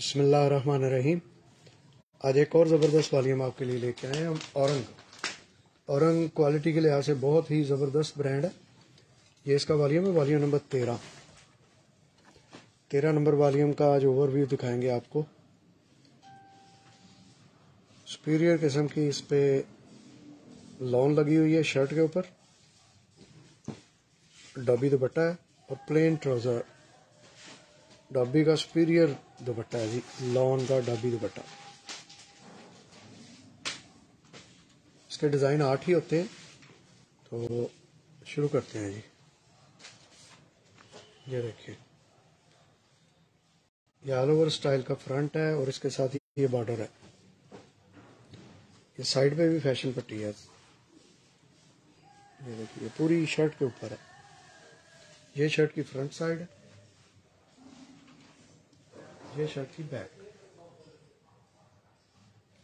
रहीम आज एक और ज़बरदस्त वाली हम आपके लिए लेके आए हैं। हम औरंग। औरंग क्वालिटी के लिहाज से बहुत ही ज़बरदस्त ब्रांड है। ये इसका वॉल्यूम है वॉल्यूम नंबर तेरह। तेरह नंबर वॉल्यूम का आज ओवरव्यू दिखाएँगे आपको। सुपीरियर किस्म की इस पे लॉन लगी हुई है शर्ट के ऊपर। डबी दुपट्टा है और प्लेन ट्राउज़र डॉबी का सुपीरियर दुपट्टा है जी लॉन का डॉबी दुपट्टा इसके डिज़ाइन आठ ही होते हैं तो शुरू करते हैं जी ये देखिए ये ऑल ओवर स्टाइल का फ्रंट है और इसके साथ ही ये बॉर्डर है ये साइड पे भी फ़ैशन पट्टी है ये देखिए पूरी शर्ट के ऊपर है ये शर्ट की फ्रंट साइड है ये शर्ट की बैक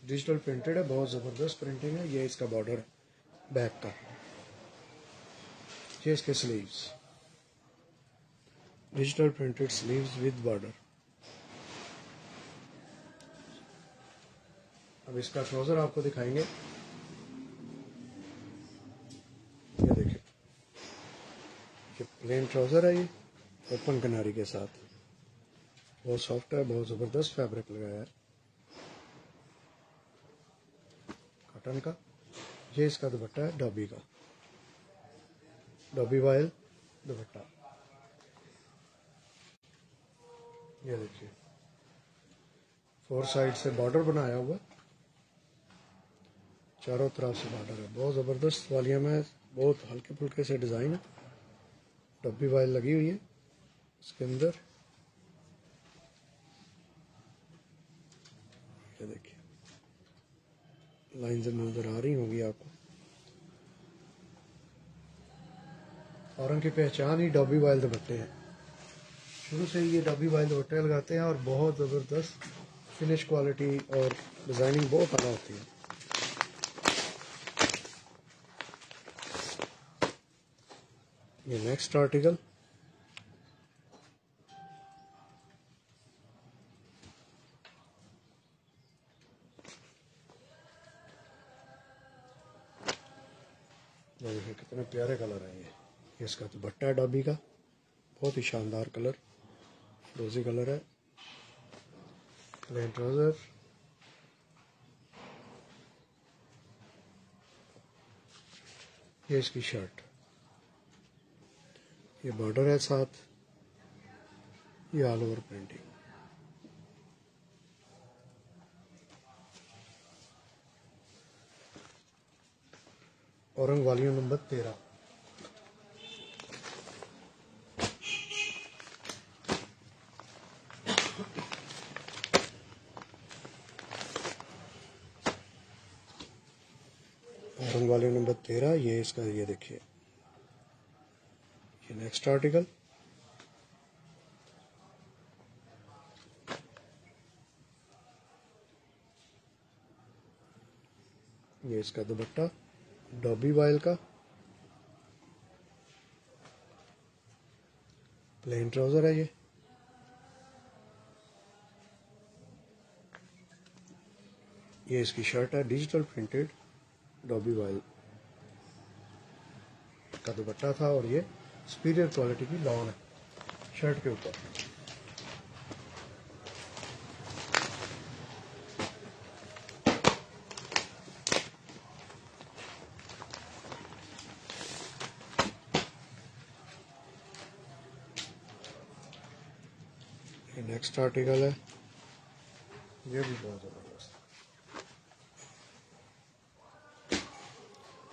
डिजिटल प्रिंटेड है, बहुत ज़बरदस्त प्रिंटिंग है, ये इसका बॉर्डर बैक का। ये इसके sleeves digital printed sleeves with border अब इसका ट्राउज़र आपको दिखाएँगे। ये देखिए। ये प्लेन ट्राउज़र है ये ओपन किनारी के साथ। बहुत सॉफ्ट है, बहुत ज़बरदस्त फैब्रिक लगाया है। कॉटन का। ये इसका दुपट्टा है डॉबी का। Dobby voile dupatta. ये देखिए। फोर साइड से बॉर्डर बनाया हुआ। चारों तरफ़ से बॉर्डर है। बहुत ज़बरदस्त वालियम है बहुत हल्के फुल्के से डिज़ाइन है। डब्बी वायल लगी हुई है। इसके अंदर ये देखिए। लाइन नज़र आ रही होंगी आपको। और उनकी पहचान ही डॉबी वाइल दुपट्टे हैं। शुरू से ये डॉबी वाइल दुपट्टे लगाते हैं और बहुत ज़बरदस्त फिनिश क्वालिटी और डिज़ाइनिंग बहुत अला होती है। ये नेक्स्ट आर्टिकल देखिए कितने प्यारे कलर हैं ये। इसका तो है डाबी का, बहुत ही शानदार कलर रोजी कलर है। प्लेन ट्राउज़र ये इसकी शर्ट ये बॉर्डर है साथ। ये ऑल ओवर प्रिंटिंग औरंग वालियों नंबर तेरह। औरंग वाली नंबर तेरह, ये इसका, ये देखिए। ये नेक्स्ट आर्टिकल ये इसका दुपट्टा। डॉबी वाइल का, प्लेन ट्राउज़र है ये। ये इसकी शर्ट है, डिजिटल प्रिंटेड डॉबी वाइल का दुपट्टा था और ये सुपीरियर क्वालिटी की लॉन है, शर्ट के ऊपर। नेक्स्ट आर्टिकल है। ये भी बहुत ज़बरदस्त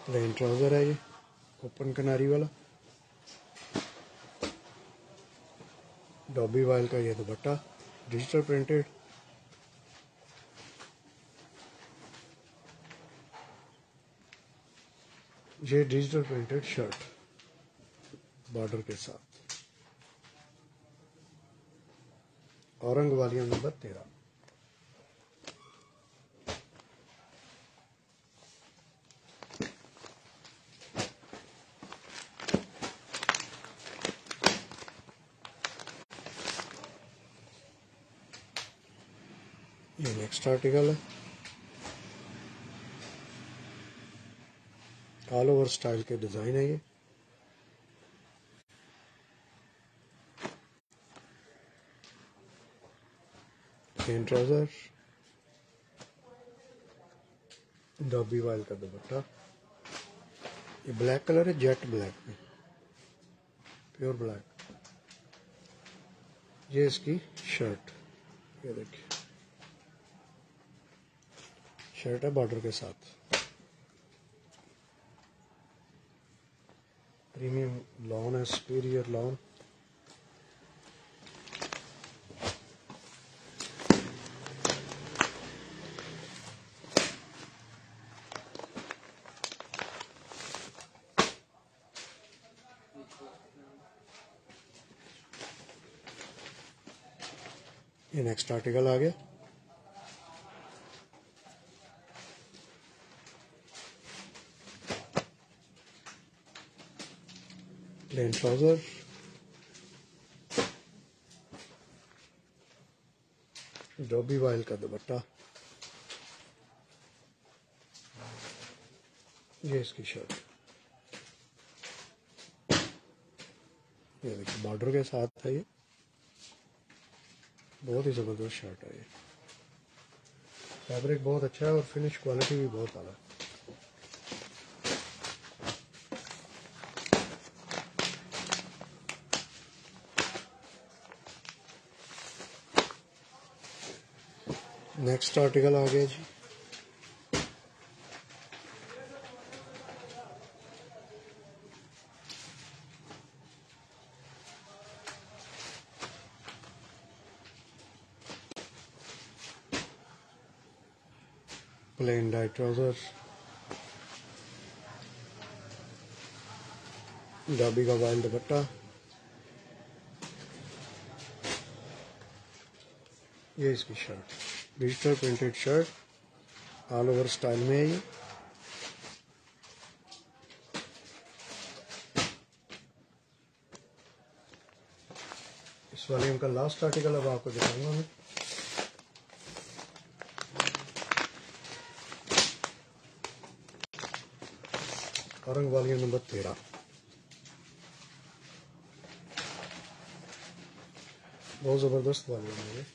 प्लेन ट्राउज़र है ये ओपन किनारी वाला। डॉबी वाइल का ये दुपट्टा डिजिटल प्रिंटेड ये डिजिटल प्रिंटेड शर्ट बॉर्डर के साथ। औरंग वालिया नंबर तेरह ये नेक्स्ट आर्टिकल है। ऑल ओवर स्टाइल के डिज़ाइन है ये। प्लेन ट्राउज़र डॉबी वाइल का दुपट्टा। ये ब्लैक कलर है जेट ब्लैक में। प्योर ब्लैक ये इसकी शर्ट ये देखिए। शर्ट है बॉर्डर के साथ। प्रीमियम लॉन है सुपीरियर लॉन ये नेक्स्ट आर्टिकल आ गया। प्लेन ट्राउज़र डॉबी वाइल का दुपट्टा। ये इसकी शर्ट ये देखिए बॉर्डर के साथ है ये। बहुत ही ज़बरदस्त शर्ट है ये। फैब्रिक बहुत अच्छा है और फिनिश क्वालिटी भी बहुत आला नेक्स्ट आर्टिकल आ गया जी। Plain dye trousers. डाबी का वाइल दुपट्टा ये इसकी shirt digital printed shirt all over style में है ये. इस वाले का लास्ट आर्टिकल अब आपको दिखाऊँगा मैं। औरंग वाली नंबर तेरह। बहुत ज़बरदस्त वाली है ये।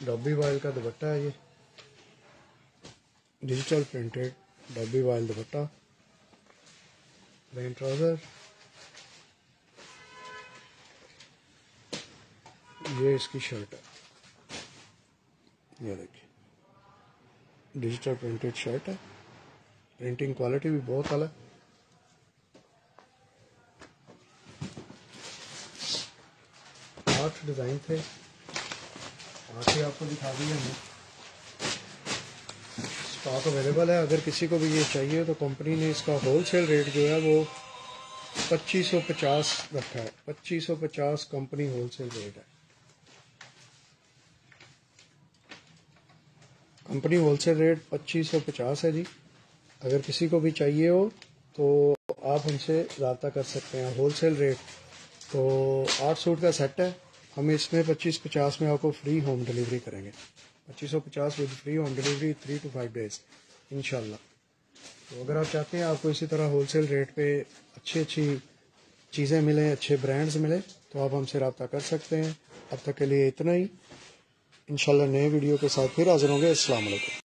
डब्बी वाइल का दुपट्टा है ये। Digital printed dobby voile dupatta. Trouser ये इसकी शर्ट है। ये देखिए। डिजिटल प्रिंटेड शर्ट है। प्रिंटिंग क्वालिटी भी बहुत अलग। आठ डिज़ाइन थे। आठ ही आपको दिखा दिए हमने स्टॉक अवेलेबल है। अगर किसी को भी ये चाहिए तो कंपनी ने इसका होलसेल रेट जो है वो पच्चीस सौ पचास रखा है। पच्चीस सौ पचास कंपनी होलसेल रेट है। कंपनी होलसेल रेट पच्चीस सौ पचास है जी। अगर किसी को भी चाहिए हो तो आप हमसे रबता कर सकते हैं होलसेल रेट। तो आठ सूट का सेट है। हम इसमें पच्चीस पचास में आपको फ्री होम डिलीवरी करेंगे। पच्चीस सौ पचास with free home delivery three to five days इनशाला तो अगर आप चाहते हैं आपको इसी तरह होलसेल रेट पे अच्छी अच्छी चीज़ें मिलें, अच्छे ब्रांड्स मिले तो आप हमसे रबता कर सकते हैं। अब तक के लिए इतना ही। इंशाल्लाह नए वीडियो के साथ फिर हाजिर होंगे। अस्सलाम वालेकुम